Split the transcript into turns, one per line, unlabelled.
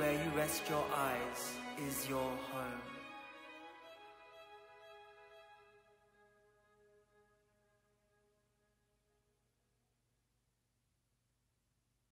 Where you rest your eyes is your home.